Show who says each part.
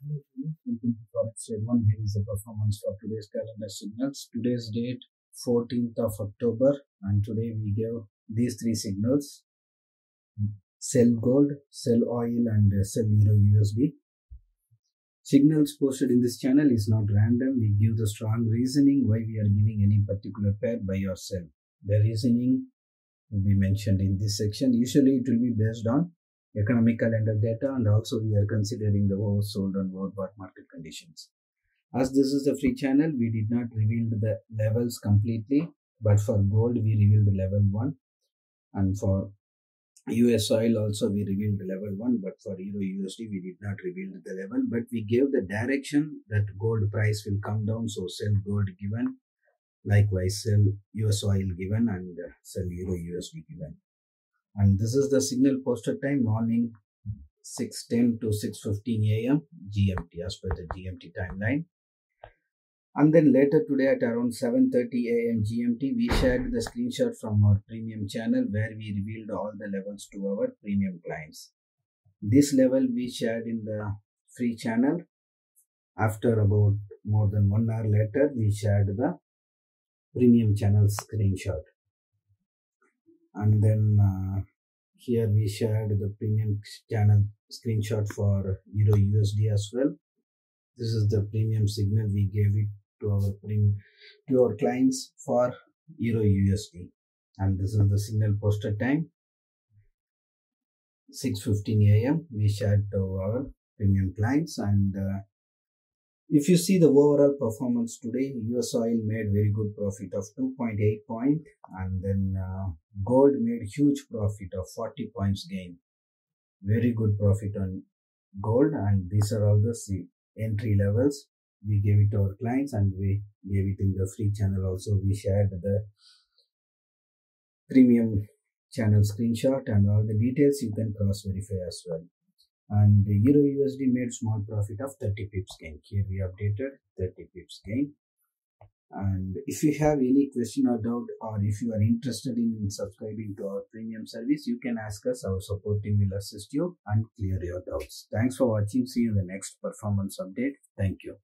Speaker 1: One. Here is the performance for today's calendar signals. Today's date 14th of October, and today we give these three signals: sell gold, sell oil, and uh, sell euro USD. Signals posted in this channel is not random. We give the strong reasoning why we are giving any particular pair buy or sell. The reasoning will be mentioned in this section. Usually, it will be based on economic calendar data and also we are considering the oversold and overbought market conditions. As this is a free channel, we did not reveal the levels completely, but for gold we revealed level 1 and for US oil also we revealed level 1 but for Euro USD we did not reveal the level. But we gave the direction that gold price will come down so sell gold given. Likewise sell US oil given and uh, sell Euro USD given and this is the signal posted time morning 6.10 to 6.15 a.m. GMT as per the GMT timeline. And then later today at around 7.30 a.m. GMT, we shared the screenshot from our premium channel where we revealed all the levels to our premium clients. This level we shared in the free channel. After about more than one hour later, we shared the premium channel screenshot and then uh, here we shared the premium channel screenshot for euro usd as well this is the premium signal we gave it to our premium to our clients for euro usd and this is the signal posted time 6:15 a.m. we shared to our premium clients and uh, if you see the overall performance today, US oil made very good profit of 2.8 point and then uh, gold made huge profit of 40 points gain. Very good profit on gold and these are all the entry levels. We gave it to our clients and we gave it in the free channel also. We shared the premium channel screenshot and all the details you can cross verify as well and euro usd made small profit of 30 pips gain. Here we updated 30 pips gain. And if you have any question or doubt or if you are interested in subscribing to our premium service you can ask us. Our support team will assist you and clear your doubts. Thanks for watching. See you in the next performance update. Thank you